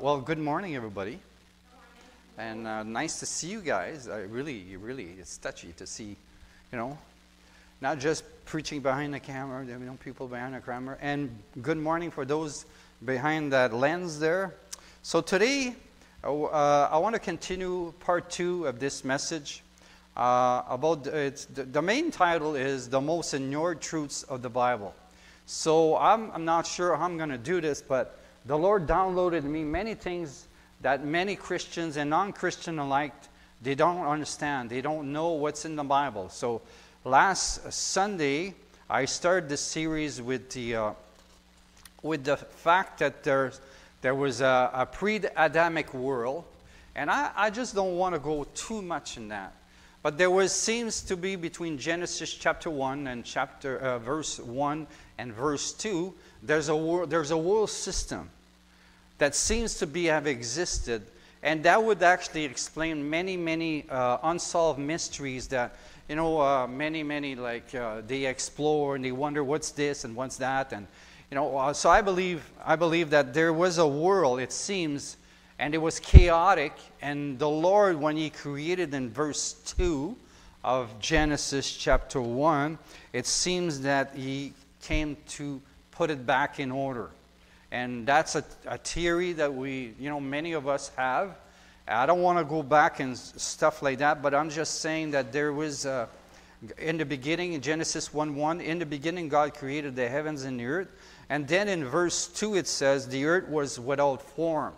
well, good morning, everybody. And uh, nice to see you guys. I really, really, it's touchy to see, you know, not just preaching behind the camera, you know, people behind the camera. And good morning for those behind that lens there. So today, uh, I want to continue part two of this message. Uh, about it's, the, the main title is the most ignored truths of the Bible. So I'm, I'm not sure how I'm going to do this, but the Lord downloaded me many things that many Christians and non-Christian alike they don't understand. They don't know what's in the Bible. So last Sunday I started this series with the uh, with the fact that there's there was a, a pre-Adamic world, and I, I just don't want to go too much in that. But there was seems to be between Genesis chapter one and chapter uh, verse one and verse two there's a, there's a world system that seems to be have existed, and that would actually explain many, many uh, unsolved mysteries that you know uh, many, many like uh, they explore and they wonder what's this and what's that, and you know. Uh, so I believe I believe that there was a world. It seems. And it was chaotic, and the Lord, when He created in verse 2 of Genesis chapter 1, it seems that He came to put it back in order. And that's a, a theory that we, you know, many of us have. I don't want to go back and stuff like that, but I'm just saying that there was, uh, in the beginning, in Genesis 1 1, in the beginning, God created the heavens and the earth. And then in verse 2, it says, the earth was without form.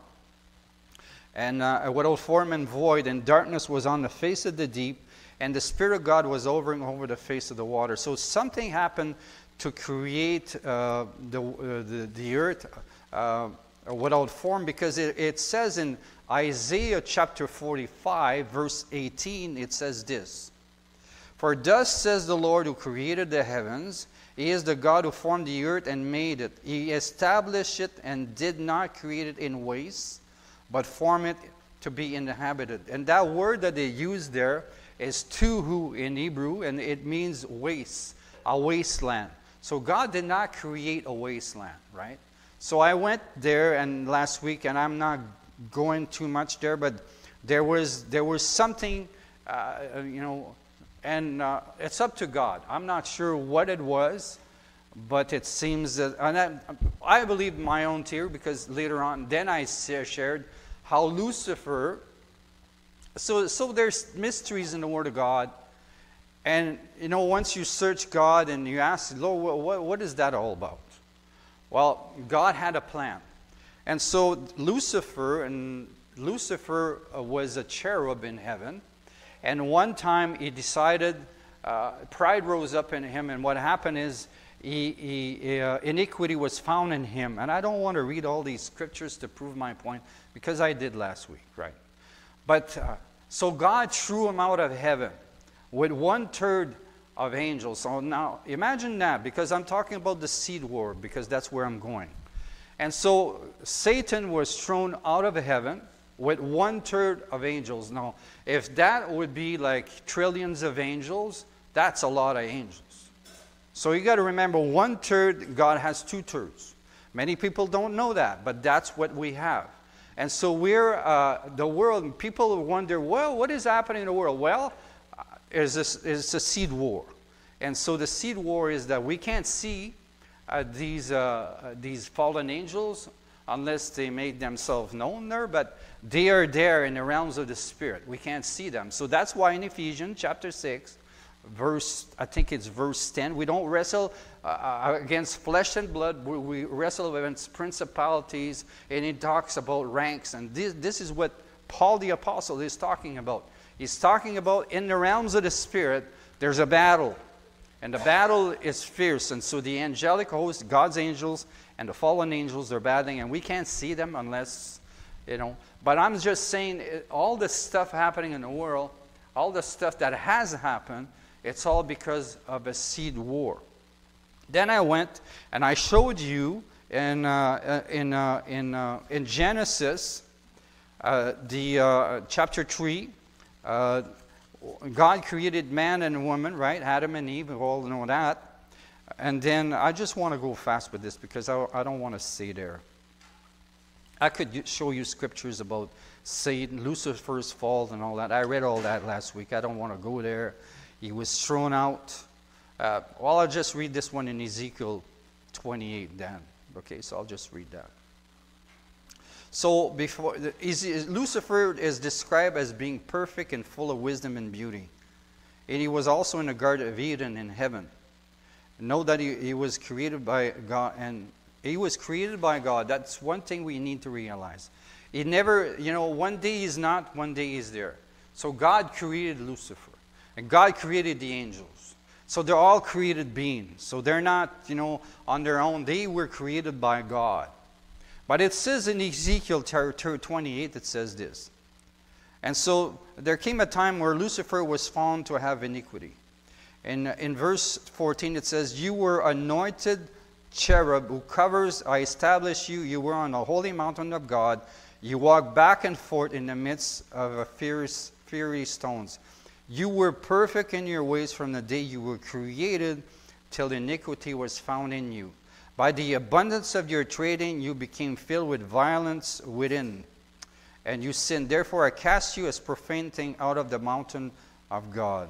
And uh, without form and void, and darkness was on the face of the deep, and the Spirit of God was hovering over the face of the water. So something happened to create uh, the, uh, the, the, earth uh, without form because it, it says in Isaiah chapter 45, verse 18, it says this For thus says the Lord who created the heavens, He is the God who formed the earth and made it. He established it and did not create it in waste, but formed it to be inhabited. And that word that they use there is tohu in Hebrew, and it means waste, a wasteland. So God did not create a wasteland, right? So I went there and last week, and I'm not going too much there, but there was there was something, uh, you know, and uh, it's up to God. I'm not sure what it was, but it seems that, and I, I believe my own theory because later on, then I shared how Lucifer. So so there's mysteries in the Word of God and, you know, once you search God and you ask, Lord, what, what is that all about? Well, God had a plan. And so Lucifer, and Lucifer uh, was a cherub in heaven. And one time he decided, uh, pride rose up in him, and what happened is he, he, uh, iniquity was found in him. And I don't want to read all these scriptures to prove my point because I did last week, right? But uh, so God threw him out of heaven with one third of angels. So now imagine that, because I'm talking about the seed war, because that's where I'm going. And so Satan was thrown out of heaven with one third of angels. Now, if that would be like trillions of angels, that's a lot of angels. So you got to remember one third, God has two thirds. Many people don't know that, but that's what we have. And so we're, uh, the world, people wonder, well, what is happening in the world? Well, is, this, is a seed war. And so the seed war is that we can't see uh, these, uh, these fallen angels unless they make themselves known there, but they are there in the realms of the spirit. We can't see them. So that's why in Ephesians chapter 6, verse, I think it's verse 10, we don't wrestle uh, uh against flesh and blood, we, we, wrestle against principalities, and it talks about ranks. And this, this is what Paul the Apostle is talking about. He's talking about in the realms of the Spirit, there's a battle. And the battle is fierce. And so the angelic host, God's angels, and the fallen angels, they're battling, and we can't see them unless, you know. But I'm just saying, all the stuff happening in the world, all the stuff that has happened, it's all because of a seed war. Then I went and I showed you in, uh, in, uh, in, uh, in Genesis, uh, the uh, chapter 3, uh, God created man and woman, right? Adam and Eve, we all know that. And then I just want to go fast with this because I, I don't want to stay there. I could show you scriptures about Satan, Lucifer's fall, and all that. I read all that last week. I don't want to go there. He was thrown out. Uh, well, I'll just read this one in Ezekiel 28 then. Okay, so I'll just read that. So before Lucifer is described as being perfect and full of wisdom and beauty. And he was also in the Garden of Eden in heaven. Know that he, he was created by God and he was created by God. That's one thing we need to realize. He never, you know, one day he's not, one day he's there. So God created Lucifer. And God created the angels. So they're all created beings. So they're not, you know, on their own. They were created by God. But it says in Ezekiel 28, it says this. And so there came a time where Lucifer was found to have iniquity. And in verse 14, it says, You were anointed cherub who covers, I establish you. You were on a holy mountain of God. You walked back and forth in the midst of a fierce, fiery stones. You were perfect in your ways from the day you were created till iniquity was found in you. By the abundance of your trading, you became filled with violence within, and you sinned. Therefore, I cast you as profane thing out of the mountain of God.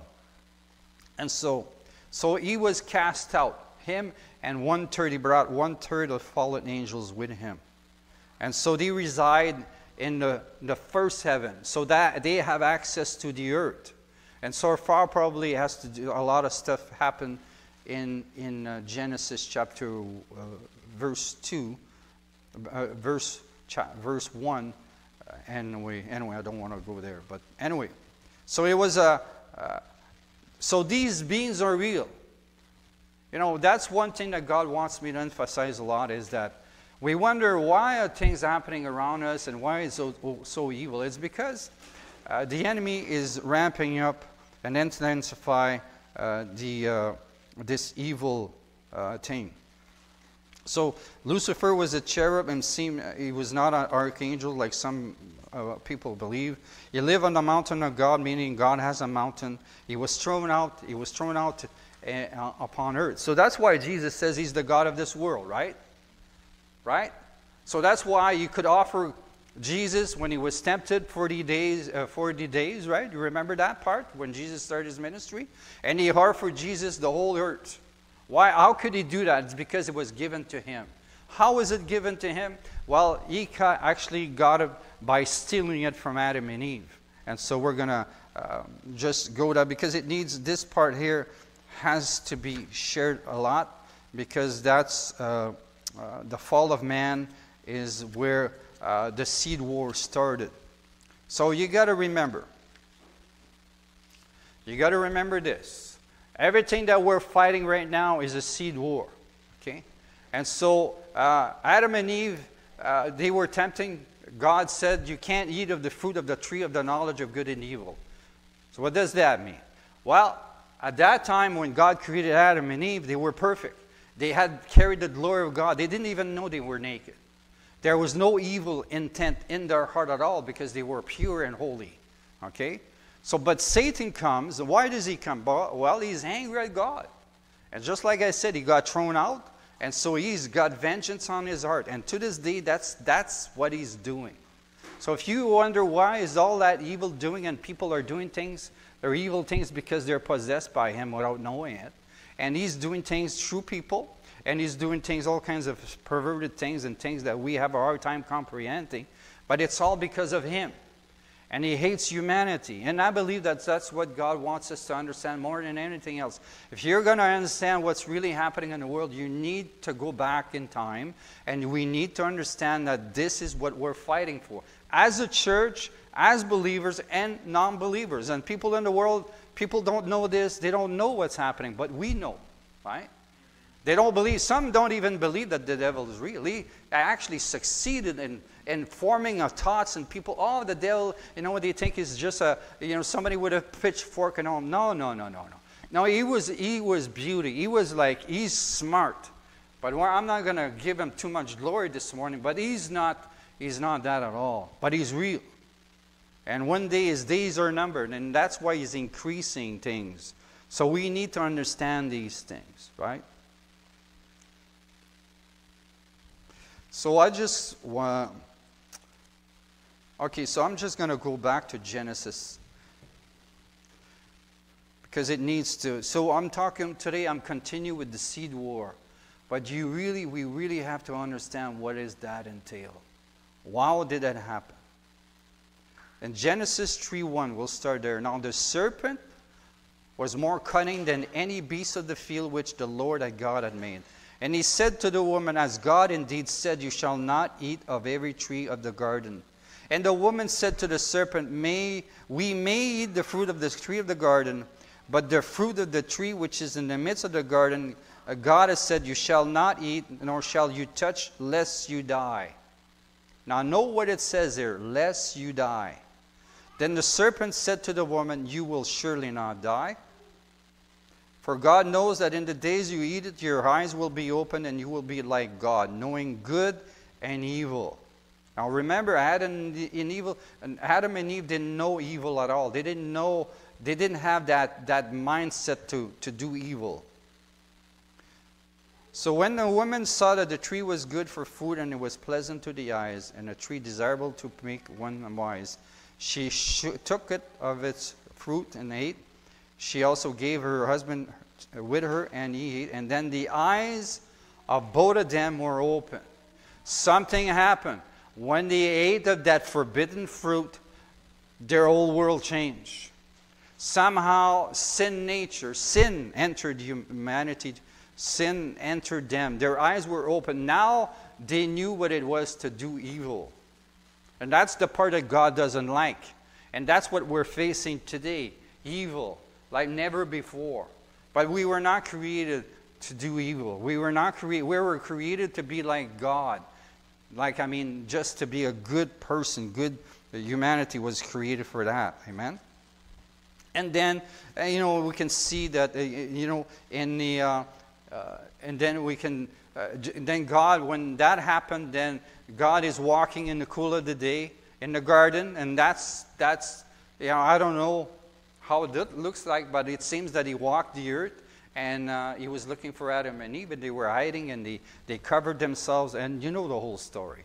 And so, so he was cast out, him and one third, he brought one third of fallen angels with him. And so they reside in the, the first heaven, so that they have access to the earth. And so far, probably has to do a lot of stuff happen in, in uh, Genesis chapter uh, verse 2, uh, verse, cha- verse 1. Uh, anyway, anyway, I don't want to go there. But anyway, so it was a. Uh, so these beings are real. You know, that's one thing that God wants me to emphasize a lot is that we wonder why are things happening around us and why is so, so evil. It's because uh, the enemy is ramping up and intensify uh, the this evil uh, thing. So Lucifer was a cherub and seemed he was not an archangel like some uh, people believe. He lived on the mountain of God, meaning God has a mountain. He was thrown out. He was thrown out uh, upon earth. So that's why Jesus says he's the God of this world, right? Right. So that's why you could offer Jesus when he was tempted 40 days, uh, 40 days, right? You remember that part when Jesus started his ministry? And he offered Jesus the whole earth. Why? How could he do that? It's because it was given to him. How was it given to him? Well, he actually got it by stealing it from Adam and Eve. And so we're going to uh, just go there because it needs, this part here has to be shared a lot because that's uh, uh, the fall of man is where uh, the seed war started. So you got to remember. You got to remember this. Everything that we're fighting right now is a seed war. Okay? And so uh, Adam and Eve, uh, they were tempting. God said, You can't eat of the fruit of the tree of the knowledge of good and evil. So what does that mean? Well, at that time when God created Adam and Eve, they were perfect. They had carried the glory of God. They didn't even know they were naked. There was no evil intent in their heart at all because they were pure and holy. Okay? So, but Satan comes. Why does he come? Well, he's angry at God. And just like I said, he got thrown out. And so he's got vengeance on his heart. And to this day, that's, that's what he's doing. So if you wonder why is all that evil doing and people are doing things, they're evil things because they're possessed by him without knowing it. And he's doing things through people and he's doing things, all kinds of perverted things and things that we have a hard time comprehending. But it's all because of him. And he hates humanity. And I believe that that's what God wants us to understand more than anything else. If you're going to understand what's really happening in the world, you need to go back in time. And we need to understand that this is what we're fighting for. As a church, as believers, and non believers. And people in the world, people don't know this, they don't know what's happening, but we know, right? They don't believe, some don't even believe that the devil is real. He actually succeeded in, in forming a thoughts and people, oh, the devil, you know what they think is just a, you know, somebody with a pitchfork and all. No, no, no, no, no. No, he was, he was beauty. He was like, he's smart. But I'm not going to give him too much glory this morning, but he's not, he's not that at all. But he's real. And one day his days are numbered, and that's why he's increasing things. So we need to understand these things, right? So I just want, Okay, so I'm just going to go back to Genesis because it needs to. So I'm talking today, I'm continuing with the seed war. But you really, we really have to understand what does that entail. How did that happen? In Genesis 3:1, we'll start there. Now the serpent was more cunning than any beast of the field which the Lord thy God had made. And he said to the woman, As God indeed said, You shall not eat of every tree of the garden. And the woman said to the serpent, May we may eat the fruit of the tree of the garden, but the fruit of the tree which is in the midst of the garden, uh, God has said, You shall not eat, nor shall you touch, lest you die. Now, know what it says here lest you die. Then the serpent said to the woman, You will surely not die. For God knows that in the days you eat it, your eyes will be opened, and you will be like God, knowing good and evil. Now remember, Adam and, evil, Adam and Eve didn't know evil at all. They didn't know, they didn't have that, that mindset to, to do evil. So when the woman saw that the tree was good for food and it was pleasant to the eyes, and a tree desirable to make one wise, she took it of its fruit and ate. She also gave her husband with her, and he ate. And then the eyes of both of them were open. Something happened. When they ate of that forbidden fruit, their whole world changed. Somehow, sin nature, sin entered humanity, sin entered them. Their eyes were open. Now they knew what it was to do evil. And that's the part that God doesn't like. And that's what we're facing today evil, like never before. But we were not created to do evil. We were not created, we were created to be like God. Like, I mean, just to be a good person, good humanity was created for that. Amen? And then, uh, you know, we can see that, uh, you know, in the, uh, uh, and then we can, uh, then God, when that happened, then God is walking in the cool of the day in the garden, and that's, that's you know, I don't know how it looks like, but it seems that he walked the earth and uh, he was looking for Adam and Eve, and they were hiding and they, they covered themselves, and you know the whole story.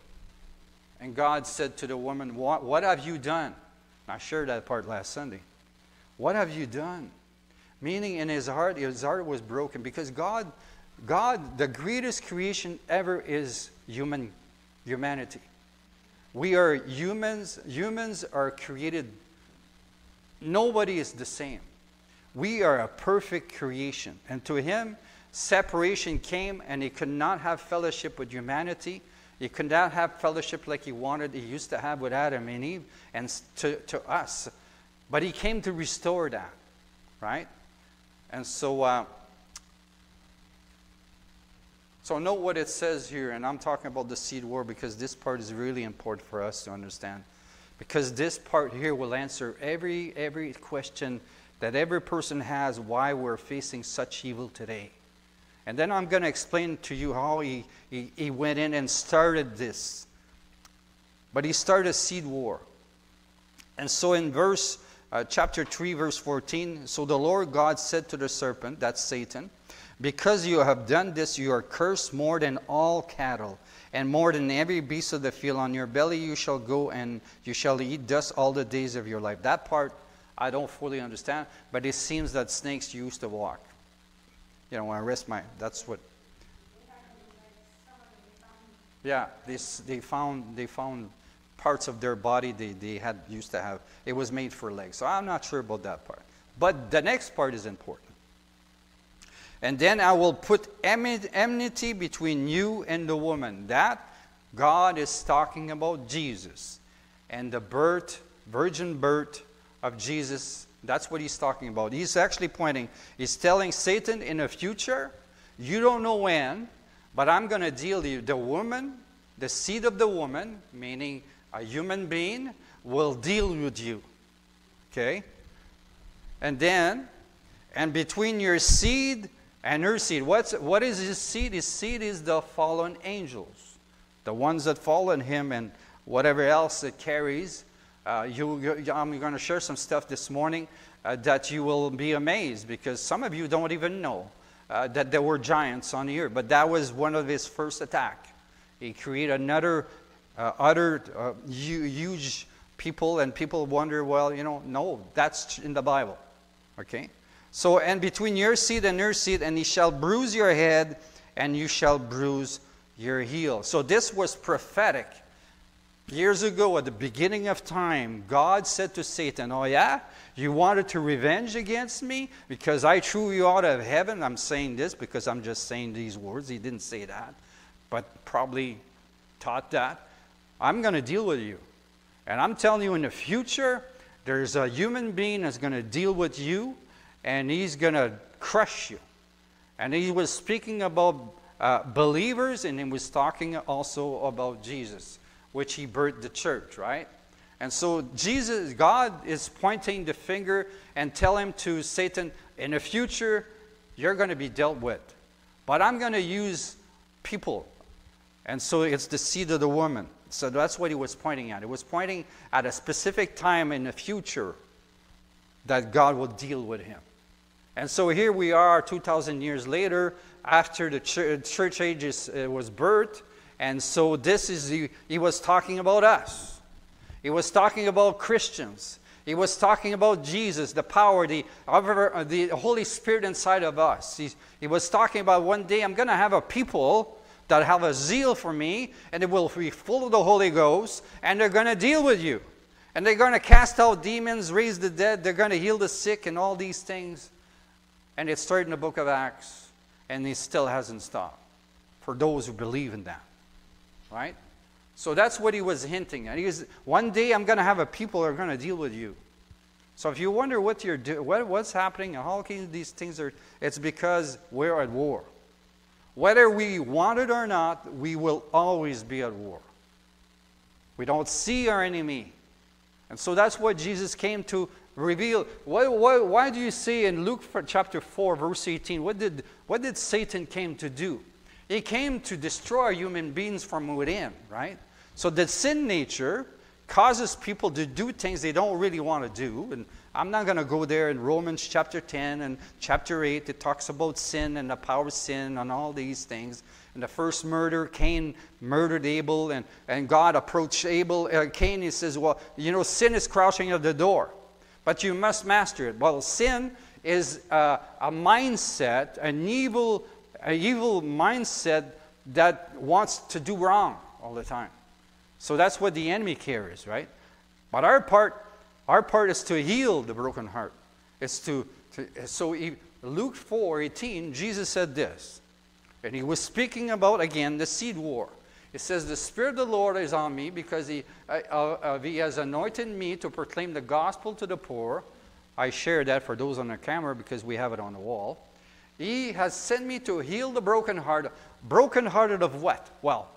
And God said to the woman, What, what have you done? I shared that part last Sunday. What have you done? Meaning, in his heart, his heart was broken because God, God, the greatest creation ever is human, humanity. We are humans. Humans are created. Nobody is the same. We are a perfect creation. And to him, separation came, and he could not have fellowship with humanity. He could not have fellowship like he wanted, he used to have with Adam and Eve and to, to us. But he came to restore that, right? And so, uh, so note what it says here, and I'm talking about the seed war because this part is really important for us to understand. Because this part here will answer every every question that every person has why we're facing such evil today. And then I'm going to explain to you how he, he, he went in and started this. But he started a seed war. And so in verse uh, chapter 3 verse 14, so the Lord God said to the serpent, that's Satan, because you have done this, you are cursed more than all cattle, and more than every beast of the field. On your belly you shall go, and you shall eat dust all the days of your life. That part I don't fully understand, but it seems that snakes used to walk. You know, when I rest my, that's what. Yeah, this, they found they found parts of their body they, they had used to have. It was made for legs. So I'm not sure about that part. But the next part is important. And then I will put enmity between you and the woman. That God is talking about Jesus and the birth, virgin birth of Jesus. That's what he's talking about. He's actually pointing, he's telling Satan in the future, you don't know when, but I'm going to deal with you. The woman, the seed of the woman, meaning a human being, will deal with you. Okay? And then, and between your seed and her seed, what's, what is his seed? His seed is the fallen angels, the ones that fall in him and whatever else it carries. Uh, you, I'm going to share some stuff this morning uh, that you will be amazed because some of you don't even know uh, that there were giants on the earth. But that was one of his first attack. He created another uh, utter uh, huge people, and people wonder, well, you know, no, that's in the Bible. Okay? So, and between your seed and your seed, and he shall bruise your head, and you shall bruise your heel. So, this was prophetic. Years ago, at the beginning of time, God said to Satan, Oh, yeah? You wanted to revenge against me because I threw you out of heaven? I'm saying this because I'm just saying these words. He didn't say that, but probably taught that. I'm going to deal with you. And I'm telling you, in the future, there's a human being that's going to deal with you and he's going to crush you. And he was speaking about uh, believers and he was talking also about Jesus, which he birthed the church, right? And so Jesus, God is pointing the finger and tell him to Satan, in the future, you're going to be dealt with. But I'm going to use people. And so it's the seed of the woman. So that's what he was pointing at. It was pointing at a specific time in the future that God will deal with him. And so here we are 2,000 years later after the church, age uh, was birthed. And so this is, the, he was talking about us. He was talking about Christians. He was talking about Jesus, the power, the, uh, the Holy Spirit inside of us. He, he was talking about one day I'm going to have a people that have a zeal for me, and they will be full of the Holy Ghost, and they're going to deal with you. And they're going to cast out demons, raise the dead, they're going to heal the sick, and all these things. And it started in the book of Acts, and it still hasn't stopped for those who believe in that. Right? So that's what he was hinting at. He was, one day I'm going to have a people that are going to deal with you. So if you wonder what you're do, what, what's happening and how these things are, it's because we're at war. Whether we want it or not, we will always be at war. We don't see our enemy. And so that's what Jesus came to reveal. Why, why, why do you see in Luke chapter 4, verse 18, what did, what did Satan came to do? He came to destroy human beings from within, right? So the sin nature causes people to do things they don't really want to do. And I'm not going to go there in Romans chapter 10 and chapter 8. It talks about sin and the power of sin and all these things. And the first murder, Cain murdered Abel, and, and God approached Abel. Uh, Cain, he says, Well, you know, sin is crouching at the door but you must master it. Well, sin is a, a mindset, an evil, an evil mindset that wants to do wrong all the time. So that's what the enemy carries, right? But our part, our part is to heal the broken heart. It's to, to so he, Luke 4 18, Jesus said this, and he was speaking about again the seed war. It says, The Spirit of the Lord is on me because he, uh, uh, he has anointed me to proclaim the gospel to the poor. I share that for those on the camera because we have it on the wall. He has sent me to heal the brokenhearted. Brokenhearted of what? Well,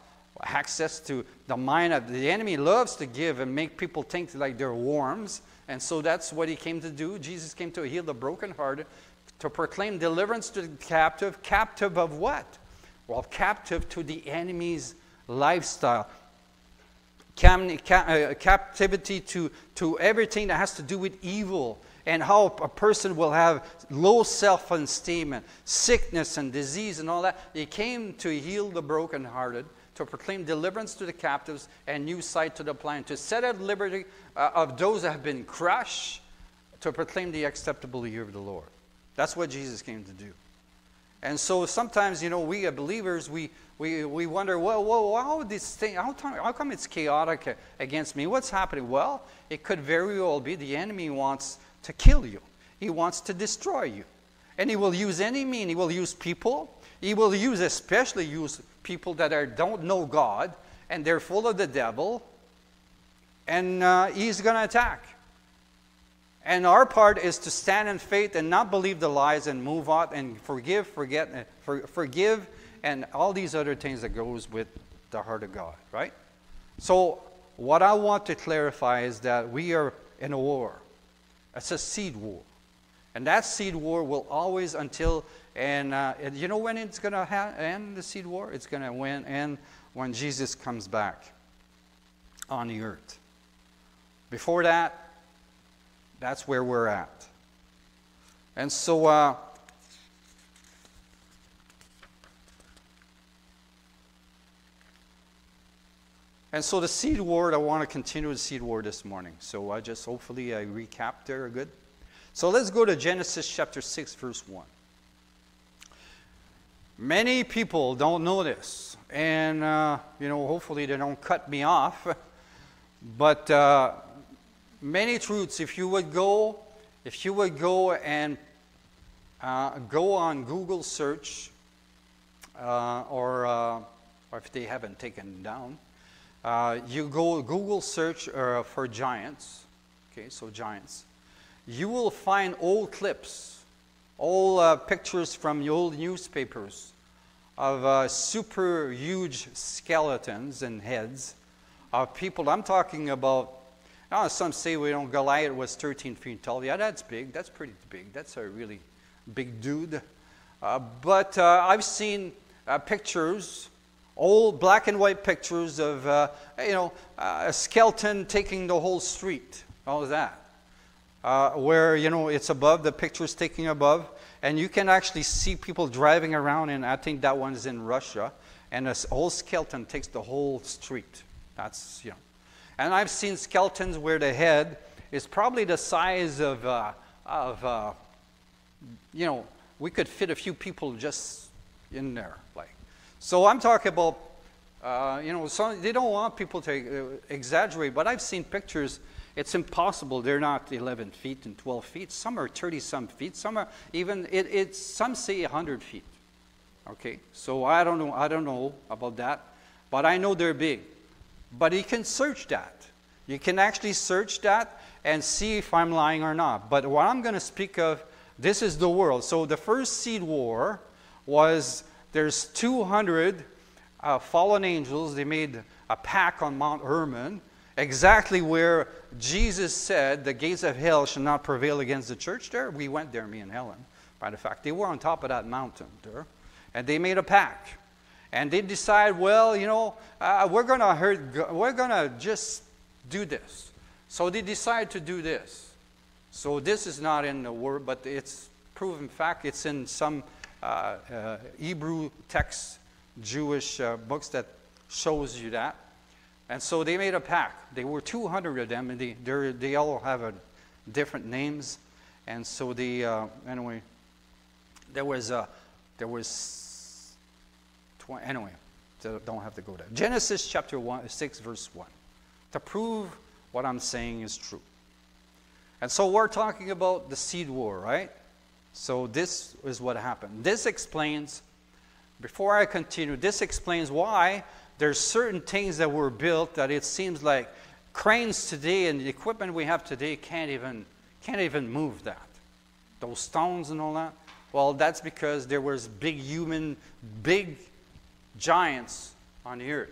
access to the mind of the enemy loves to give and make people think like they're worms. And so that's what he came to do. Jesus came to heal the brokenhearted, to proclaim deliverance to the captive. Captive of what? Well, captive to the enemy's lifestyle. Cam, ca, uh, captivity to, to everything that has to do with evil and how a person will have low self esteem and sickness and disease and all that. He came to heal the brokenhearted, to proclaim deliverance to the captives and new sight to the blind, to set at liberty uh, of those that have been crushed, to proclaim the acceptable year of the Lord. That's what Jesus came to do. And so sometimes, you know, we as believers, we, we, we wonder, well, well, how this thing, how, how come it's chaotic against me? What's happening? Well, it could very well be the enemy wants to kill you. He wants to destroy you. And he will use any mean. He will use people. He will use, especially use people that are, don't know God and they're full of the devil. And uh, he's going to attack. And our part is to stand in faith and not believe the lies and move on and forgive, forget, uh, for, forgive, and all these other things that goes with the heart of God, right? So what I want to clarify is that we are in a war. It's a seed war. And that seed war will always until, and, uh, and you know when it's going to ha- end, the seed war? It's going to end when Jesus comes back on the earth. Before that, that's where we're at. And so, uh, And so the seed word, I want to continue the seed word this morning. So I just hopefully I recap there good. So let's go to Genesis chapter 6, verse 1. Many people don't know this, and uh, you know, hopefully they don't cut me off. But uh, many truths, if you would go, if you would go and uh, go on Google search, uh, or, uh, or if they haven't taken down, uh, you go Google search uh, for giants. Okay, so giants. You will find old clips, old uh, pictures from the old newspapers of super huge skeletons and heads of people. I'm talking about now, some say we Goliath was 13 feet tall. Yeah, that's big. That's pretty big. That's a really big dude. Uh, but uh, I've seen uh, pictures, old black and white pictures of, uh, you know, uh, a skeleton taking the whole street. All of that. Uh, where, you know, it's above, the picture's taking above, and you can actually see people driving around, and I think that one's in Russia, and this old skeleton takes the whole street. That's, you know. And I've seen skeletons where the head is probably the size of, uh, of uh, you know, we could fit a few people just in there. Like, so I'm talking about, uh, you know, some, they don't want people to uh, exaggerate, but I've seen pictures. It's impossible. They're not 11 feet and 12 feet. Some are 30 some feet. Some are even, it, it's, some say 100 feet. Okay, so I don't know. I don't know about that, but I know they're big. But you can search that. You can actually search that and see if I'm lying or not. But what I'm going to speak of, this is the world. So the first seed war was there's 200 uh, fallen angels. They made a pack on Mount Hermon, exactly where Jesus said the gates of hell shall not prevail against the church there. We went there, me and Helen. By the fact, they were on top of that mountain there, and they made a pack. and they decide, well, you know, uh, we're going to hurt, we're going to just do this. So they decide to do this. So this is not in the word, but it's proven fact. It's in some Hebrew texts, Jewish uh, books that shows you that. And so they made a pact. There were 200 of them, and they, they all have a, different names. And so the uh, anyway, there was a, there was 20, anyway, don't have to go there. Genesis chapter 1, 6, verse 1. To prove what I'm saying is true. And so we're talking about the seed war, right? So this is what happened. This explains, before I continue, this explains why there's certain things that were built that it seems like cranes today and the equipment we have today can't even can't even move that. Those stones and all that. Well, that's because there was big human, big giants on the earth.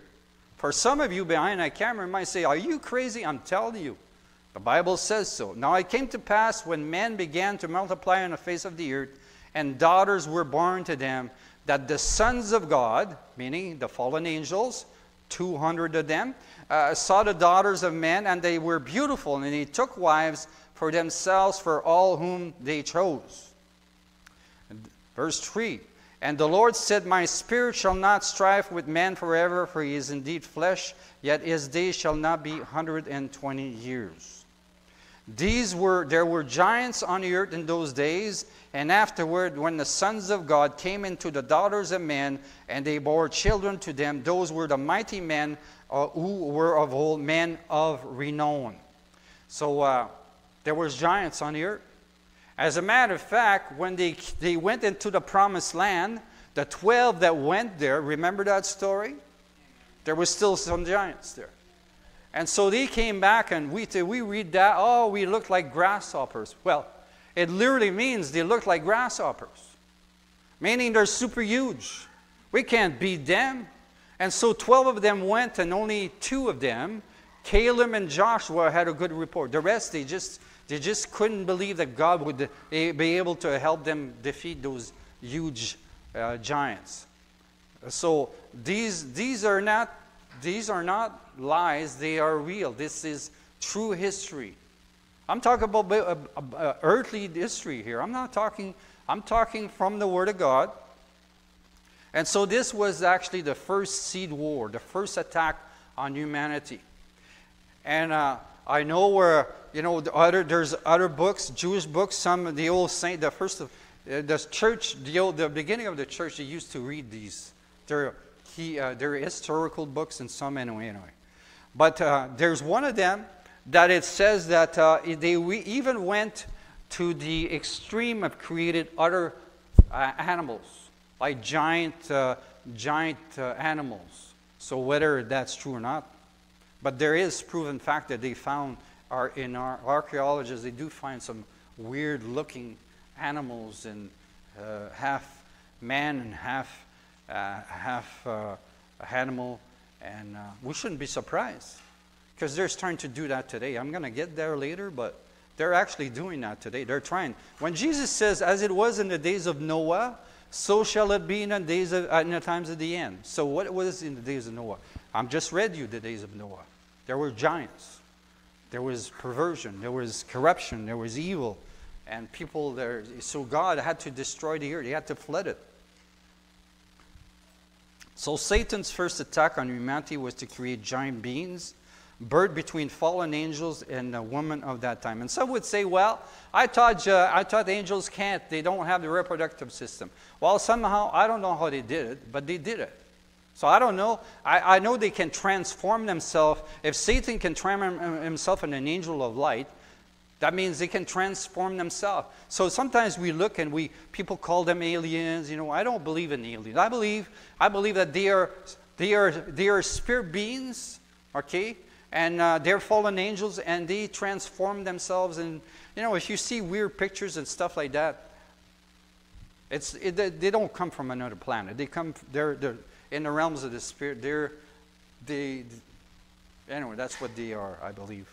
For some of you behind that camera might say, Are you crazy? I'm telling you. The Bible says so. Now it came to pass when men began to multiply on the face of the earth, and daughters were born to them, that the sons of God, meaning the fallen angels, 200 of them, uh, saw the daughters of men, and they were beautiful, and they took wives for themselves for all whom they chose. Verse 3 and the Lord said, My spirit shall not strive with man forever, for he is indeed flesh, yet his days shall not be 120 years. These were there were giants on the earth in those days, and afterward, when the sons of God came into the daughters of men, and they bore children to them, those were the mighty men uh, who were of old, men of renown. So uh, there was giants on the earth. As a matter of fact, when they, they went into the promised land, the 12 that went there, remember that story? There was still some giants there. And so they came back and we, we read that, oh, we looked like grasshoppers. Well, it literally means they looked like grasshoppers, meaning they're super huge. We can't beat them. And so 12 of them went, and only two of them, Caleb and Joshua, had a good report. The rest, they just they just couldn't believe that God would eh, be able to help them defeat those huge uh, giants. So these, these, are not, these are not lies, they are real. This is true history. I'm talking about uh, uh, earthly history here. I'm not talking, I'm talking from the Word of God. And so this was actually the first seed war, the first attack on humanity. And uh, I know where, you know, the other, there's other books, Jewish books, some of the old saint, the first of, uh, the church, the, old, the beginning of the church, they used to read these. They're, he, uh, they're historical books and some anyway. anyway. But uh, there's one of them that it says that uh, they even went to the extreme of created other uh, animals, like giant, uh, giant uh, animals. So whether that's true or not, but there is proven fact that they found are in our archaeologists they do find some weird looking animals and uh, half man and half half animal, and uh, we shouldn't be surprised because they're starting to do that today. I'm going to get there later, but they're actually doing that today. They're trying. When Jesus says, "As it was in the days of Noah, so shall it be in the days of, uh, in the times of the end." So, what was in the days of Noah? I'm just read you the days of Noah. There were giants. There was perversion. There was corruption. There was evil, and people there. So God had to destroy the earth. He had to flood it. So Satan's first attack on humanity was to create giant beings bird between fallen angels and a woman of that time. And some would say, well, I thought, uh, I thought angels can't, they don't have the reproductive system. Well, somehow, I don't know how they did it, but they did it. So I don't know. I, I know they can transform themselves. If Satan can transform himself in an angel of light, that means they can transform themselves. So sometimes we look and we people call them aliens. You know, I don't believe in aliens. I believe I believe that they are they are they are spirit beings, okay, and uh, they're fallen angels and they transform themselves and you know if you see weird pictures and stuff like that it's it, they don't come from another planet they come they're, they're in the realms of the spirit they're they anyway that's what they are i believe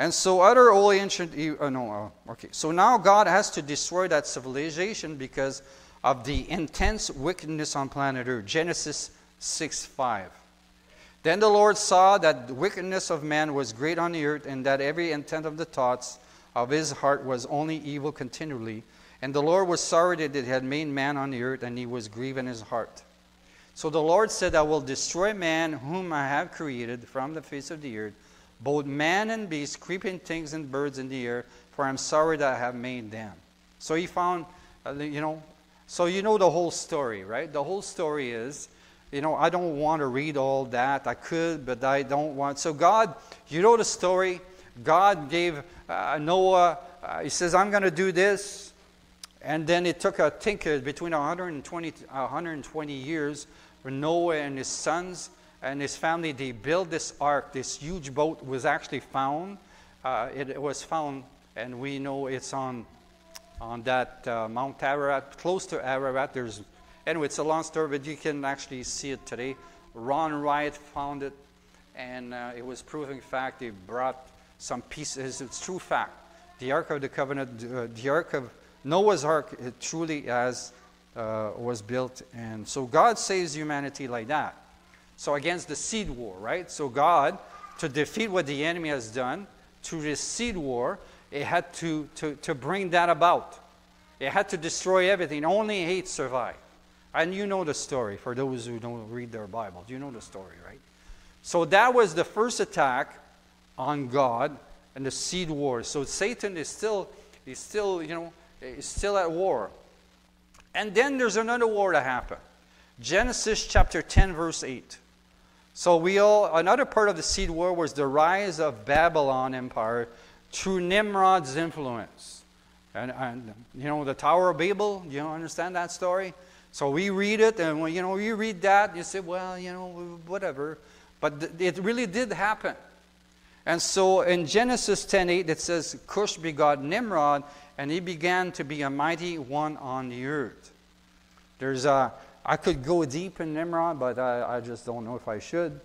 and so other old ancient uh, no uh, okay so now god has to destroy that civilization because of the intense wickedness on planet earth genesis 6 5 then the Lord saw that the wickedness of man was great on the earth, and that every intent of the thoughts of his heart was only evil continually. And the Lord was sorry that he had made man on the earth, and he was grieved in his heart. So the Lord said, I will destroy man whom I have created from the face of the earth, both man and beast, creeping things and birds in the air, for I'm sorry that I have made them. So he found, uh, you know, so you know the whole story, right? The whole story is you know, I don't want to read all that. I could, but I don't want. So, God, you know the story. God gave uh, Noah, uh, he says, I'm going to do this. And then it took, I think, uh, between 120, 120 years for Noah and his sons and his family, they built this ark. This huge boat was actually found. Uh, it, it, was found, and we know it's on, on that uh, Mount Ararat, close to Ararat. There's Anyway, it's a long story, but you can actually see it today. Ron Wyatt found it, and uh, it was proving fact. They brought some pieces. It's true fact. The Ark of the Covenant, uh, the Ark of Noah's Ark, it truly as uh, was built, and so God saves humanity like that. So against the seed war, right? So God, to defeat what the enemy has done, to this seed war, it had to, to, to bring that about. It had to destroy everything. Only hate survived. And you know the story for those who don't read their Bibles. You know the story, right? So that was the first attack on God and the seed war. So Satan is still, is still, you know, is still at war. And then there's another war to happen. Genesis chapter 10, verse 8. So we all another part of the seed war was the rise of Babylon Empire through Nimrod's influence. And, and you know the Tower of Babel, you understand that story? So we read it, and when you know you read that, you say, well, you know, whatever. But th- it really did happen. And so in Genesis 10:8 it says, Cush begot Nimrod, and he began to be a mighty one on the earth. There's a I could go deep in Nimrod, but I, I just don't know if I should.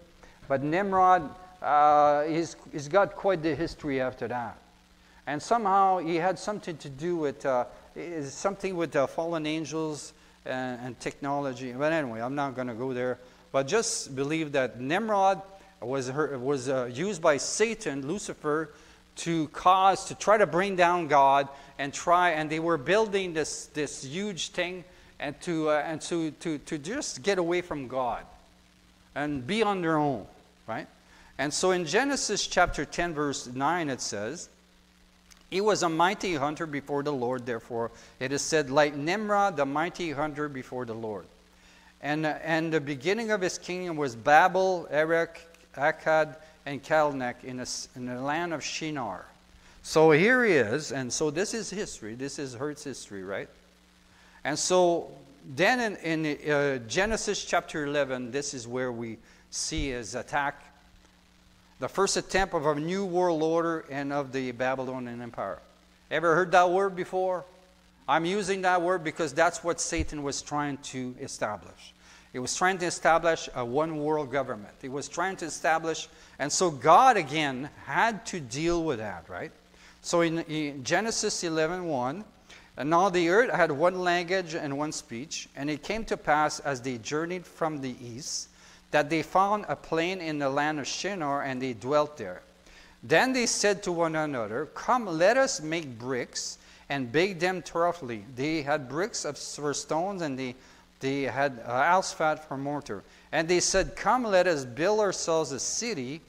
But Nimrod, uh, he's, he's got quite the history after that. And somehow he had something to do with uh, something with the fallen angels and, and technology. But anyway, I'm not going to go there. But just believe that Nimrod was, her, was uh, used by Satan, Lucifer, to cause, to try to bring down God and try, and they were building this, this huge thing and to, uh, and to, to, to just get away from God. and be on their own, right? And so in Genesis chapter 10, verse 9, it says, He was a mighty hunter before the Lord, therefore it is said, like Nimrod, the mighty hunter before the Lord. And, and the beginning of his kingdom was Babel, Erech, Akkad, and Calneh in, a, in the land of Shinar. So here he is, and so this is history. This is Earth's history, right? And so then in, in uh, Genesis chapter 11, this is where we see his attack, the first attempt of a new world order and of the Babylonian Empire. Ever heard that word before? I'm using that word because that's what Satan was trying to establish. He was trying to establish a one world government. He was trying to establish, and so God again had to deal with that, right? So in, in Genesis 11 1, and now the earth had one language and one speech, and it came to pass as they journeyed from the east that they found a plain in the land of Shinar, and they dwelt there. Then they said to one another, Come, let us make bricks and bake them thoroughly. They had bricks of, for stones, and they, they had uh, asphalt for mortar. And they said, Come, let us build ourselves a city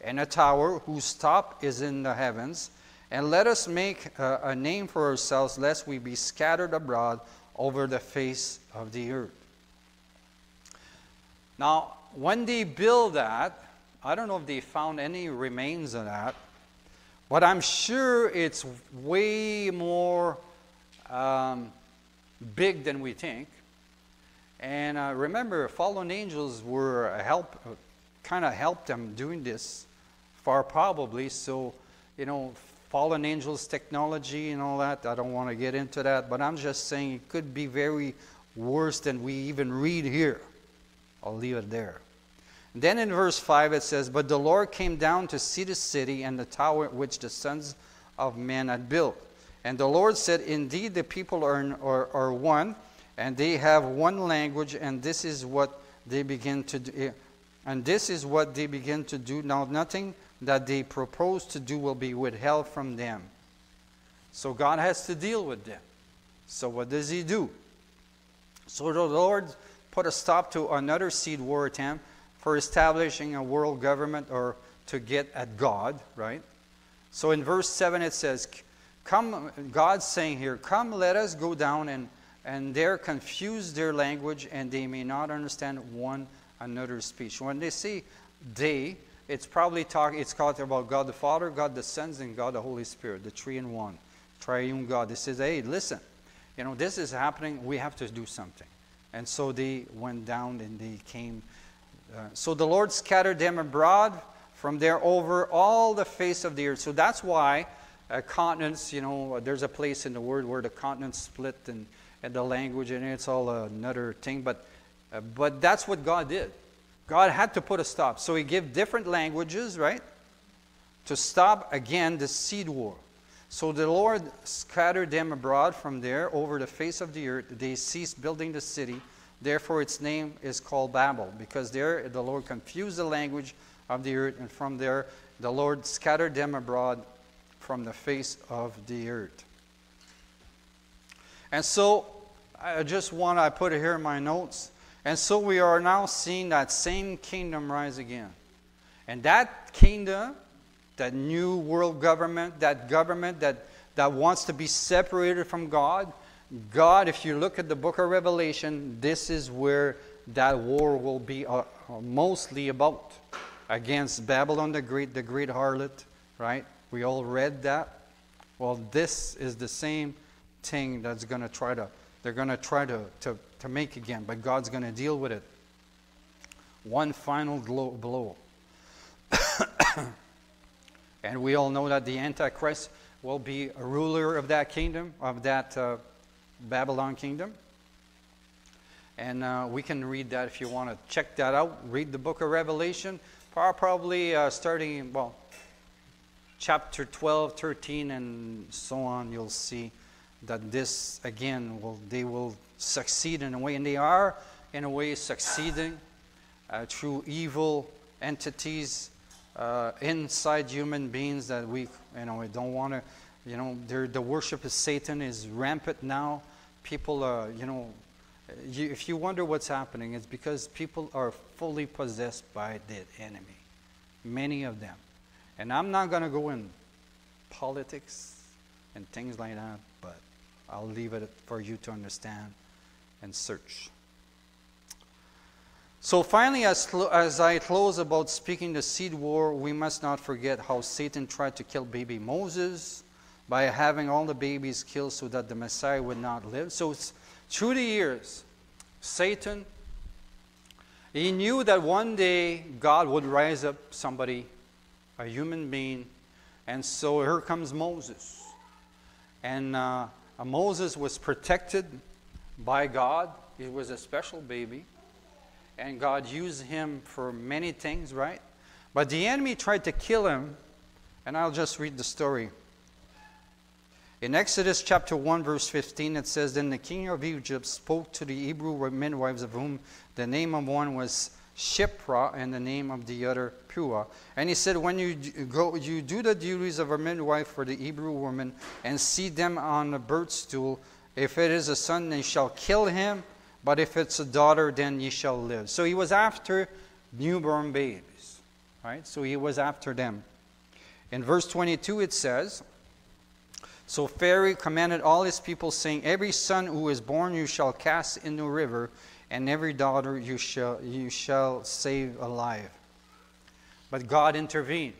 and a tower whose top is in the heavens and let us make a, a name for ourselves, lest we be scattered abroad over the face of the earth. Now, when they build that, I don't know if they found any remains of that, but I'm sure it's way more um, big than we think. And uh, remember, fallen angels were help, kind of helped them doing this, far probably. So, you know, fallen angels technology and all that. I don't want to get into that, but I'm just saying it could be very worse than we even read here. I'll leave it there. Then in verse 5 it says, But the Lord came down to see the city and the tower which the sons of men had built. And the Lord said, Indeed, the people are, are, are one, and they have one language, and this is what they begin to do. Eh, and this is what they begin to do. Now, nothing that they propose to do will be withheld from them. So God has to deal with them. So what does he do? So the Lord put a stop to another seed war attempt for establishing a world government or to get at God, right? So in verse 7 it says, Come, God's saying here, Come, let us go down and, and there confuse their language and they may not understand one another's speech. When they say they, it's probably talk, it's talking about God the Father, God the Son, and God the Holy Spirit, the three in one, triune God. They says, hey, listen, you know, this is happening. We have to do something. And so they went down and they came. Uh, so the Lord scattered them abroad from there over all the face of the earth. So that's why uh, continents, you know, there's a place in the word where the continents split and, and the language, and it's all another thing. But, uh, but that's what God did. God had to put a stop. So he gave different languages, right? To stop again the seed war. So the Lord scattered them abroad from there over the face of the earth. They ceased building the city. Therefore, its name is called Babel, because there the Lord confused the language of the earth, and from there the Lord scattered them abroad from the face of the earth. And so, I just want to put it here in my notes. And so we are now seeing that same kingdom rise again. And that kingdom, that new world government, that government that, that wants to be separated from God, God, if you look at the book of Revelation, this is where that war will be uh, uh mostly about against Babylon the Great, the great harlot, right? We all read that. Well, this is the same thing that's going to try to, they're going to try to, to to make again, but God's going to deal with it. One final blow. and we all know that the Antichrist will be a ruler of that kingdom, of that uh, Babylon kingdom. And uh, we can read that if you want to check that out. Read the book of Revelation, probably uh, starting, well, chapter 12, 13, and so on. You'll see that this, again, will they will succeed in a way, and they are, in a way, succeeding uh, through evil entities uh, inside human beings that we, you know, we don't want to, you know, the worship of Satan is rampant now. People, uh, you know, you, if you wonder what's happening, it's because people are fully possessed by the enemy. Many of them. And I'm not going to go in politics and things like that, but I'll leave it for you to understand and search. So, finally, as, as I close about speaking the seed war, we must not forget how Satan tried to kill baby Moses by having all the babies killed so that the Messiah would not live. So, through the years, Satan, he knew that one day God would rise up somebody, a human being, and so here comes Moses. And uh, Moses was protected by God. He was a special baby and God used him for many things, right? But the enemy tried to kill him, and I'll just read the story. In Exodus chapter 1, verse 15, it says, Then the king of Egypt spoke to the Hebrew midwives, of whom the name of one was Shiphrah and the name of the other Puah. And he said, When you go, you do the duties of a midwife for the Hebrew woman and see them on a birth stool. If it is a son, they shall kill him but if it's a daughter, then ye shall live. So he was after newborn babies, right? So he was after them. In verse 22, it says, So Pharaoh commanded all his people, saying, Every son who is born you shall cast in the river, and every daughter you shall, you shall save alive. But God intervened.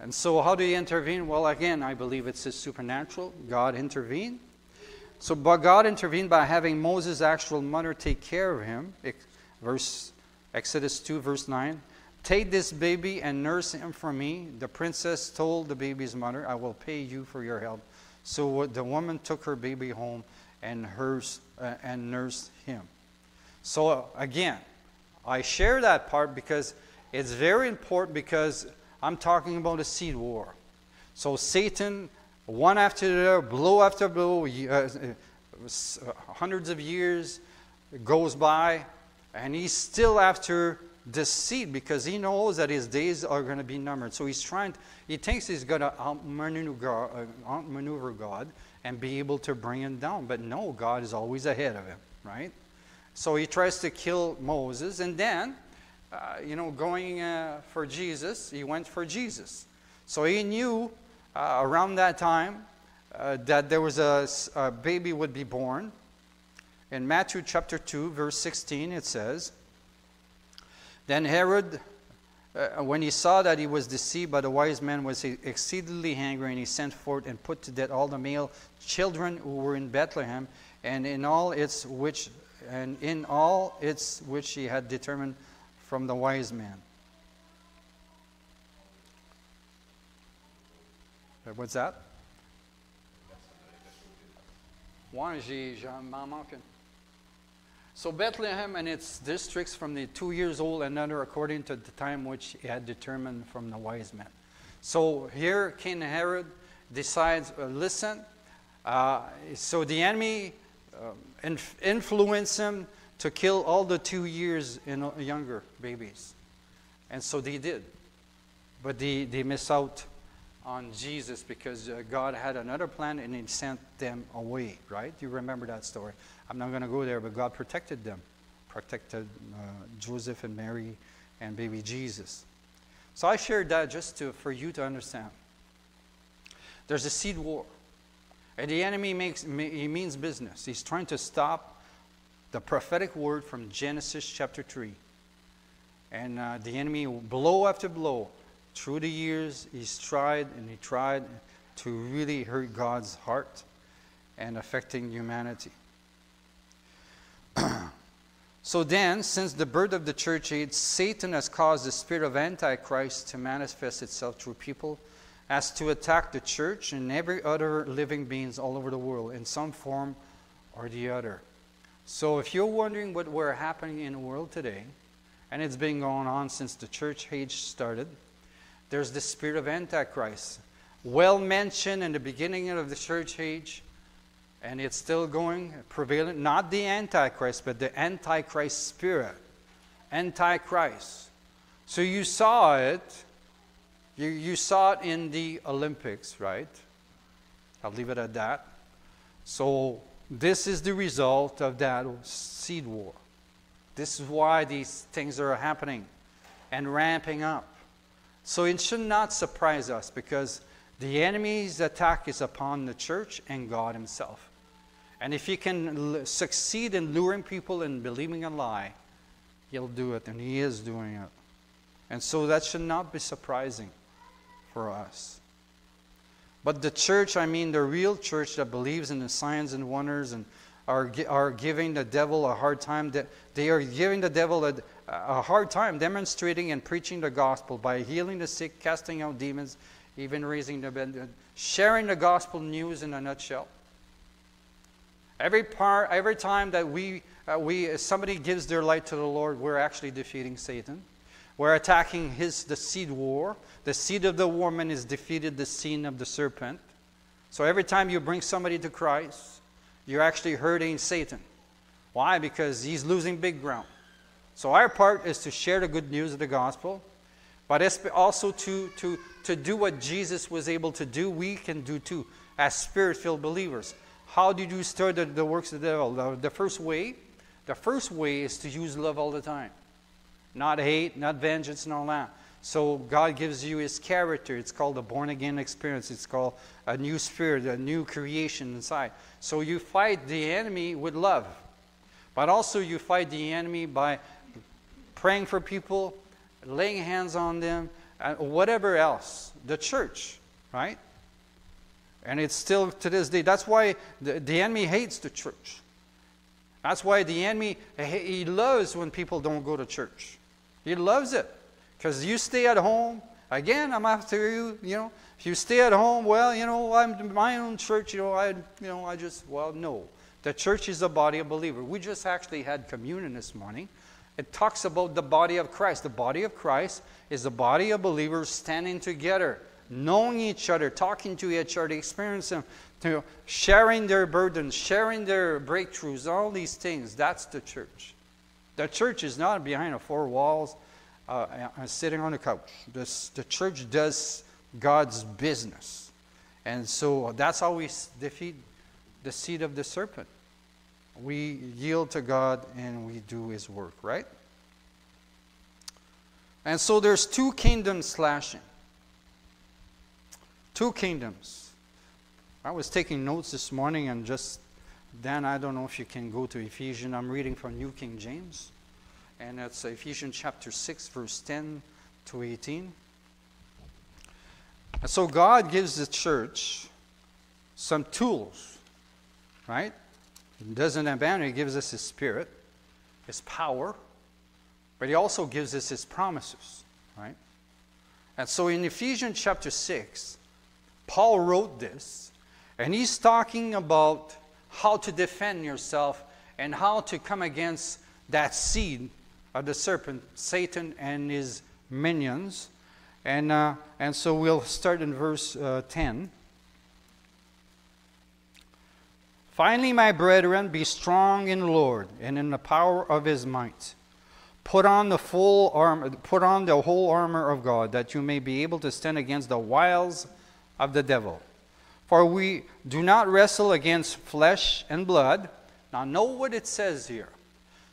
And so, how do you intervene? Well, again, I believe it's supernatural. God intervened. So, but God intervened by having Moses' actual mother take care of him. Verse Exodus 2, verse 9. Take this baby and nurse him for me. The princess told the baby's mother, I will pay you for your help. So the woman took her baby home and, hers, uh, and nursed him. So again, I share that part because it's very important because I'm talking about a seed war. So Satan one after the other, blow after blow, uh, uh, hundreds of years goes by, and he's still after the seed because he knows that his days are going to be numbered. So he's trying, to, he thinks he's going to uh, outmaneuver God and be able to bring him down. But no, God is always ahead of him, right? So he tries to kill Moses, and then, uh, you know, going uh, for Jesus, he went for Jesus. So he knew uh, around that time uh, that there was a, a, baby would be born. In Matthew chapter 2, verse 16, it says, Then Herod, uh, when he saw that he was deceived by the wise men, was exceedingly angry, and he sent forth and put to death all the male children who were in Bethlehem, and in all its which and in all its which he had determined from the wise men. Euh, what's that? One, So Bethlehem and its districts from the two years old and under according to the time which he had determined from the wise men. So here King Herod decides, uh, listen, uh, so the enemy uh, inf- influenced him to kill all the two years and younger babies. And so they did. But they, they miss out on Jesus because uh, God had another plan and He sent them away, right? You remember that story. I'm not going to go there, but God protected them, protected uh, Joseph and Mary and baby Jesus. So I shared that just to, for you to understand. There's a seed war. And the enemy makes, he means business. He's trying to stop the prophetic word from Genesis chapter 3. And uh, the enemy, blow after blow, through the years, he's tried and he tried to really hurt God's heart and affecting humanity. so then, since the birth of the church age, Satan has caused the spirit of Antichrist to manifest itself through people as to attack the church and every other living beings all over the world in some form or the other. So if you're wondering what we're happening in the world today, and it's been going on since the church age started, there's the spirit of Antichrist, well mentioned in the beginning of the church age, and it's still going prevalent. Not the Antichrist, but the Antichrist spirit. Antichrist. So you saw it. You, you saw it in the Olympics, right? I'll leave it at that. So This is the result of that seed war. This is why these things are happening and ramping up. So it should not surprise us because the enemy's attack is upon the church and God Himself. And if he can succeed in luring people and believing a lie, he'll do it, and he is doing it. And so that should not be surprising for us. But the church, I mean the real church that believes in the signs and wonders and are, are giving the devil a hard time, that they are giving the devil a, a hard time demonstrating and preaching the gospel by healing the sick, casting out demons, even raising the dead, sharing the gospel news in a nutshell. Every, part, every time that we, uh, we, somebody gives their light to the Lord, we're actually defeating Satan. We're attacking his, the seed war. The seed of the woman is defeated the seed of the serpent. So every time you bring somebody to Christ, you're actually hurting Satan. Why? Because he's losing big ground. So our part is to share the good news of the gospel, but also to, to, to do what Jesus was able to do, we can do too, as spirit filled believers. How did you stir the, the works of the devil? The, the first way, the first way is to use love all the time. Not hate, not vengeance, and all that. So God gives you his character. It's called a born again experience. It's called a new spirit, a new creation inside. So you fight the enemy with love. But also you fight the enemy by praying for people, laying hands on them, whatever else. The church, right? And it's still to this day. That's why the, the enemy hates the church. That's why the enemy, he loves when people don't go to church. He loves it. Because you stay at home. Again, I'm after you, you know. If you stay at home, well, you know, I'm my own church, you know, I, you know, I just, well, no. The church is a body of believers. We just actually had communion this morning. It talks about the body of Christ. The body of Christ is a body of believers standing together knowing each other, talking to each other, experiencing, you know, sharing their burdens, sharing their breakthroughs, all these things. That's the church. The church is not behind the four walls, uh, sitting on a couch. This, the church does God's business. And so that's how we defeat the seed of the serpent. We yield to God and we do His work, right? And so there's two kingdoms slashing. Two kingdoms. I was taking notes this morning and just then I don't know if you can go to Ephesians. I'm reading from New King James. And it's Ephesians chapter 6, verse 10 to 18. And so God gives the church some tools, right? He doesn't abandon, He gives us His Spirit, His power, but He also gives us His promises, right? And so in Ephesians chapter 6, Paul wrote this, and he's talking about how to defend yourself and how to come against that seed of the serpent, Satan and his minions. And, uh, and so we'll start in verse uh, 10. Finally, my brethren, be strong in the Lord and in the power of his might. Put on the full armor, put on the whole armor of God, that you may be able to stand against the wiles of the devil. For we do not wrestle against flesh and blood. Now, know what it says here.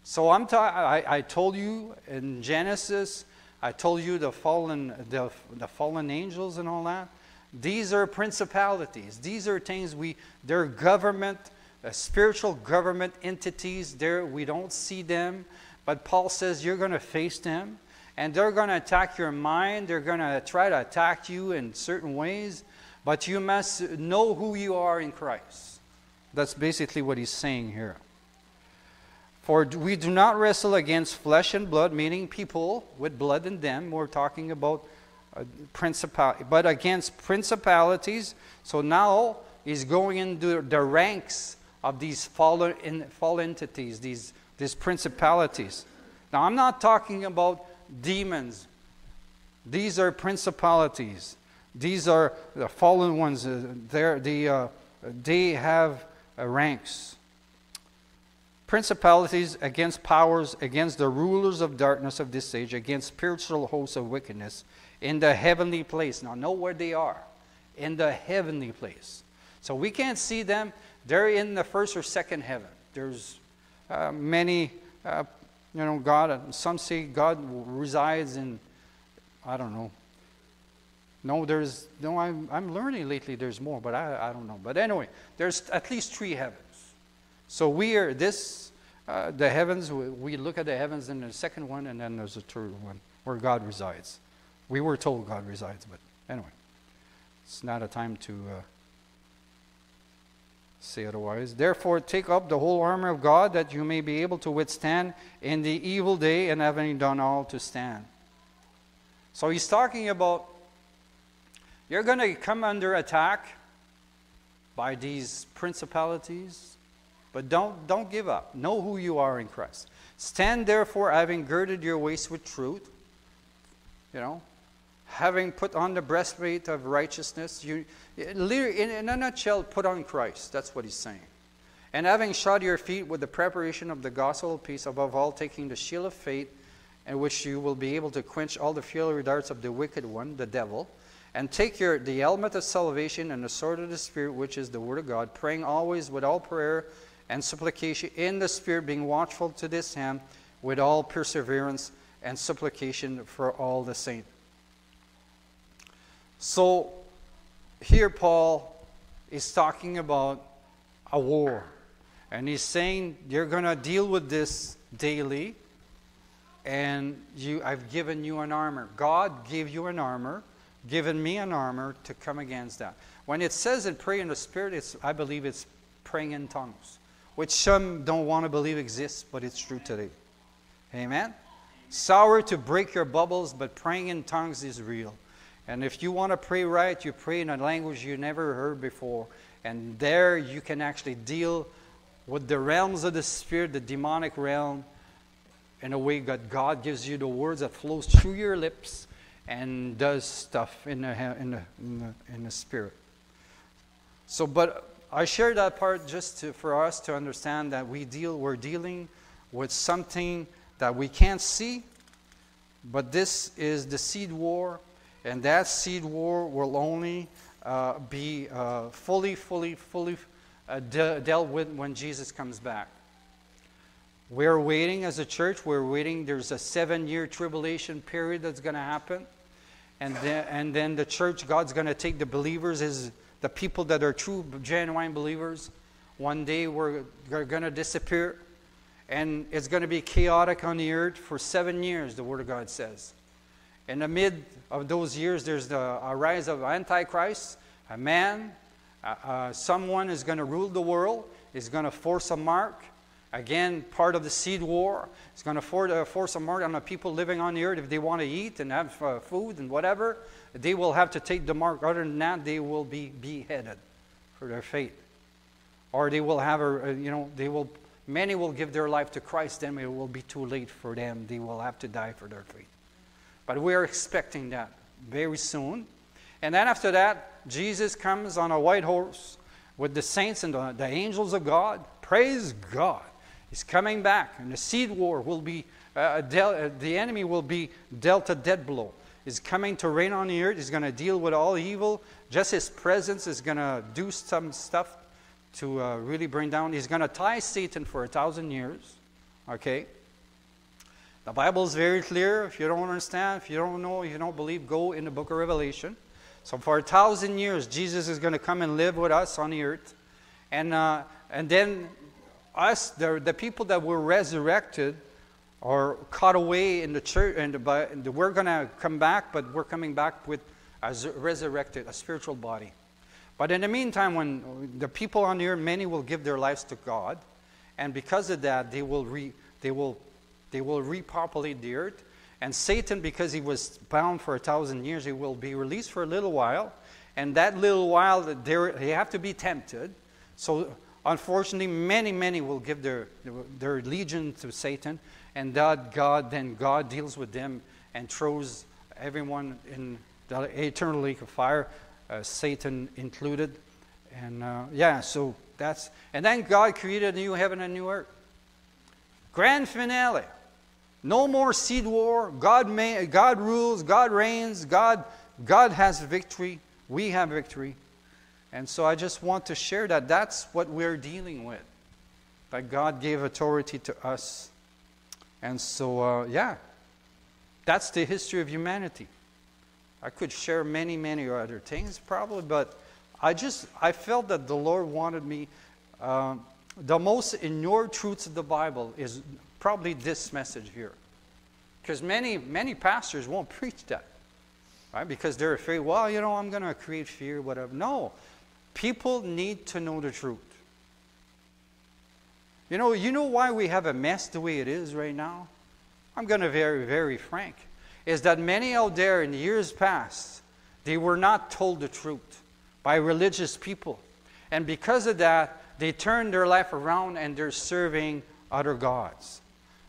So I'm I told you in Genesis, I told you the fallen, the, the fallen angels and all that. These are principalities. These are things we, they're government, uh, spiritual government entities. There we don't see them, but Paul says you're going to face them, and they're going to attack your mind. They're going to try to attack you in certain ways. But you must know who you are in Christ. That's basically what he's saying here. For we do not wrestle against flesh and blood, meaning people with blood in them. We're talking about uh, principality, but against principalities. So now he's going into the ranks of these fallen, in, fallen entities, these, these principalities. Now I'm not talking about demons. These are principalities. These are the fallen ones. Uh, the, uh, they have uh, ranks. Principalities against powers, against the rulers of darkness of this age, against spiritual hosts of wickedness in the heavenly place. Now, know where they are in the heavenly place. So we can't see them. they're in the first or second heaven. There's uh, many, uh, you know, God, some say God resides in, I don't know. No, there's, no, I'm, I'm learning lately there's more, but I, I don't know. But anyway, there's at least three heavens. So we are, this, uh, the heavens, we, we look at the heavens and the second one, and then there's a third one where God resides. We were told God resides, but anyway, it's not a time to uh, say otherwise. Therefore, take up the whole armor of God that you may be able to withstand in the evil day and having done all to stand. So he's talking about you're going to come under attack by these principalities, but don't, don't give up. Know who you are in Christ. Stand therefore, having girded your waist with truth, you know, having put on the breastplate of righteousness. You, in a nutshell, put on Christ. That's what he's saying. And having shod your feet with the preparation of the gospel of peace, above all, taking the shield of faith, in which you will be able to quench all the fiery darts of the wicked one, the devil. And take your, the helmet of salvation and the sword of the Spirit, which is the word of God, praying always with all prayer and supplication in the Spirit, being watchful to this end with all perseverance and supplication for all the saints. So here Paul is talking about a war. And he's saying you're going to deal with this daily. And you, I've given you an armor. God gave you an armor, given me an armor to come against that. When it says in pray in the Spirit, it's, I believe it's praying in tongues, which some don't want to believe exists, but it's true today. Amen? Sour to break your bubbles, but praying in tongues is real. And if you want to pray right, you pray in a language you never heard before. And there you can actually deal with the realms of the spirit, the demonic realm, in a way that God gives you the words that flows through your lips and does stuff in the, in the, in the, in the spirit. So, but I share that part just to, for us to understand that we deal, we're dealing with something that we can't see, but this is the seed war and that seed war will only uh, be uh, fully, fully, fully uh, de- dealt with when Jesus comes back. We're waiting as a church, we're waiting. There's a seven year tribulation period that's going to happen. And then, and then the church, God's going to take the believers, his, the people that are true, genuine believers. One day we're, we're going to disappear. And it's going to be chaotic on the earth for seven years, the Word of God says. In the mid of those years, there's the a rise of Antichrist, a man, uh, uh, someone is going to rule the world, is going to force a mark. Again, part of the seed war. It's going to force, uh, force a mark on the people living on the earth. If they want to eat and have uh, food and whatever, they will have to take the mark. Other than that, they will be beheaded for their faith. Or they will have a, you know, they will, many will give their life to Christ, then it will be too late for them. They will have to die for their faith. But we're expecting that very soon. And then after that, Jesus comes on a white horse with the saints and the, the angels of God. Praise God. He's coming back, and the seed war will be, uh, dealt, uh, the enemy will be dealt a dead blow. He's coming to reign on the earth. He's going to deal with all evil. Just his presence is going to do some stuff to uh, really bring down. He's going to tie Satan for a thousand years. Okay? The Bible is very clear. If you don't understand, if you don't know, if you don't believe, go in the book of Revelation. So for a thousand years, Jesus is going to come and live with us on the earth. And, uh, and then us, the, the people that were resurrected or caught away in the church, and the, we're going to come back, but we're coming back with a resurrected, a spiritual body. But in the meantime, when the people on earth, many will give their lives to God, and because of that, they will, re, they will they will repopulate the earth. And Satan, because he was bound for a thousand years, he will be released for a little while. And that little while, they have to be tempted. So, unfortunately, many, many will give their, their legion to Satan. And that God, then God deals with them and throws everyone in the eternal lake of fire, uh, Satan included. And uh, yeah, so that's. And then God created a new heaven and new earth. Grand finale. No more seed war. God, may, God rules, God reigns, God, God has victory. We have victory. And so I just want to share that. That's what we're dealing with. That God gave authority to us. And so, uh, yeah, that's the history of humanity. I could share many, many other things probably, but I just, I felt that the Lord wanted me. Uh, the most ignored truths of the Bible is probably this message here. Because many, many pastors won't preach that, right? Because they're afraid, well, you know, I'm going to create fear, whatever. No, people need to know the truth. You know, you know why we have a mess the way it is right now? I'm going to be very, very frank. Is that many out there in years past, they were not told the truth by religious people. And because of that, they turned their life around and they're serving other gods.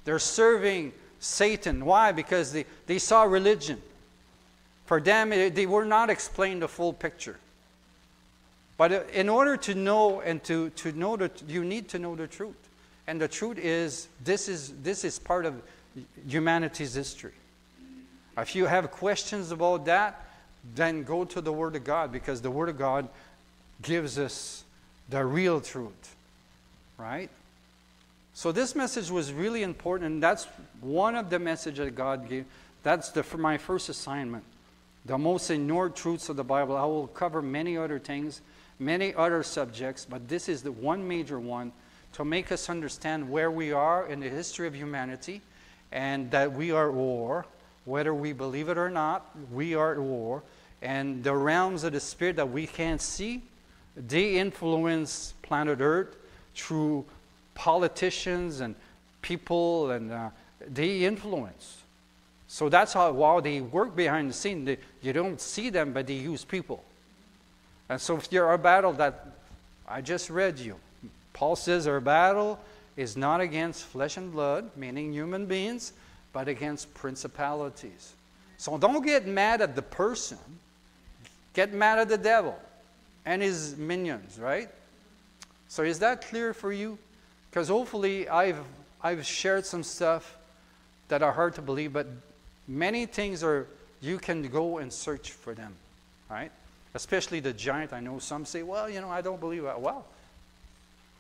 They're serving Satan. Why? Because they, they saw religion. For them, it, they were not explained the full picture. But uh, in order to know and to, to know that you need to know the truth. And the truth is this is this is part of humanity's history. If you have questions about that, then go to the Word of God because the Word of God gives us the real truth. Right? So this message was really important, and that's one of the messages that God gave. That's the, for my first assignment. The most ignored truths of the Bible. I will cover many other things, many other subjects, but this is the one major one to make us understand where we are in the history of humanity and that we are at war. Whether we believe it or not, we are at war. And the realms of the spirit that we can't see, they influence planet Earth through politicians and people, and uh, they influence. So that's how, while they work behind the scene, they, you don't see them, but they use people. And so if you're a battle that I just read you, Paul says our battle is not against flesh and blood, meaning human beings, but against principalities. So don't get mad at the person, get mad at the devil and his minions, right? So is that clear for you? Because hopefully I've, I've shared some stuff that are hard to believe, but many things are, you can go and search for them, right? Especially the giant. I know some say, well, you know, I don't believe that. Well,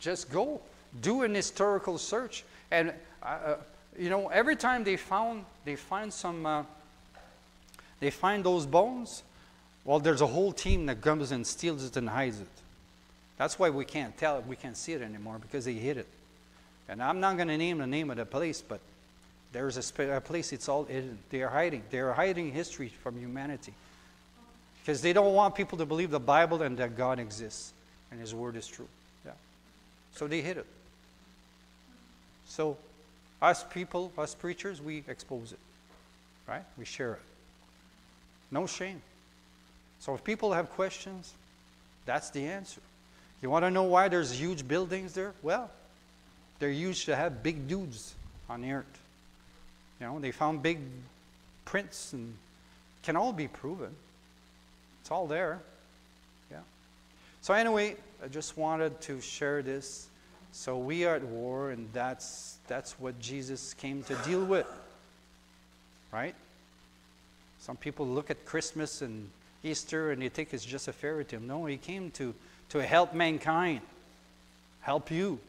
just go. Do an historical search. And, uh, uh, you know, every time they found, they find some, uh, they find those bones, well, there's a whole team that comes and steals it and hides it. That's why we can't tell it, we can't see it anymore because they hid it. And I'm not going to name the name of the place, but there's a, a place, it's all hidden. They are hiding. They are hiding history from humanity. Because they don't want people to believe the Bible and that God exists and His Word is true. Yeah. So they hid it. So us people, us preachers, we expose it. Right? We share it. No shame. So if people have questions, that's the answer. You want to know why there's huge buildings there? Well, they're used to have big dudes on the earth. You know, they found big prints and can all be proven. It's all there. Yeah. So anyway, I just wanted to share this. So we are at war, and that's that's what Jesus came to deal with. Right? Some people look at Christmas and Easter and they think it's just a fairy tale. No, he came to, to help mankind, help you,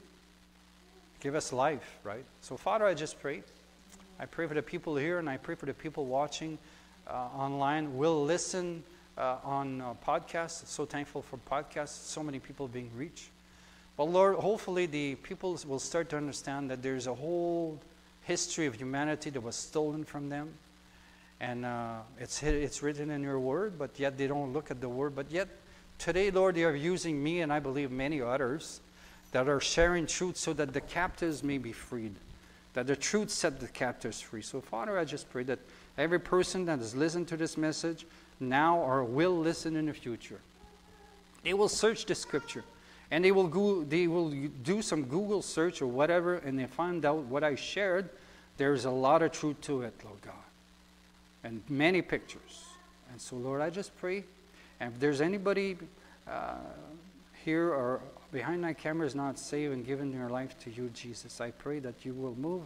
give us life, right? So, Father, I just pray. I pray for the people here and I pray for the people watching uh, online. Will listen uh, on uh, podcasts. So thankful for podcasts. So many people being reached. But Lord, hopefully the people will start to understand that there's a whole history of humanity that was stolen from them. And uh, it's, it's written in your word, but yet they don't look at the word. But yet, today, Lord, they are using me and I believe many others that are sharing truth so that the captives may be freed, that the truth set the captives free. So, Father, I just pray that every person that has listened to this message now or will listen in the future, they will search the scripture and they will, go, they will do some Google search or whatever and they find out what I shared. There's a lot of truth to it, Lord God, and many pictures. And so, Lord, I just pray. And if there's anybody uh, here or behind my camera is not saved and given their life to you, Jesus, I pray that you will move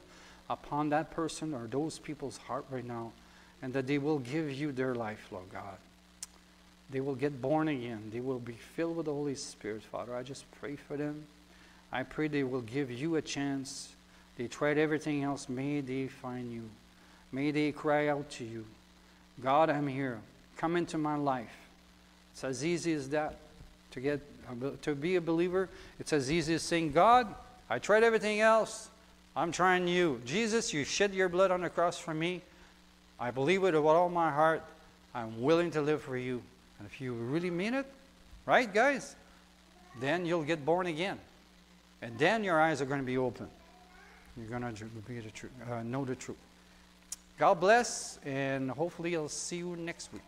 upon that person or those people's heart right now and that they will give you their life, Lord God. they will get born again. They will be filled with the Holy Spirit, Father. I just pray for them. I pray they will give you a chance. They tried everything else. May they find you. May they cry out to you. God, I'm here. Come into my life. It's as easy as that. To get to be a believer, it's as easy as saying, God, I tried everything else. I'm trying you. Jesus, you shed your blood on the cross for me. I believe it with all my heart. I'm willing to live for you. And if you really mean it, right, guys? Then you'll get born again. And then your eyes are going to be open. You're going to be the truth, uh, know the truth. God bless, and hopefully I'll see you next week.